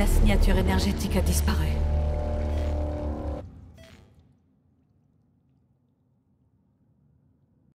la signature énergétique a disparu.